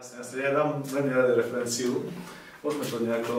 Jasne, jasne, ja dám len rade referenciu. Poďme to nejako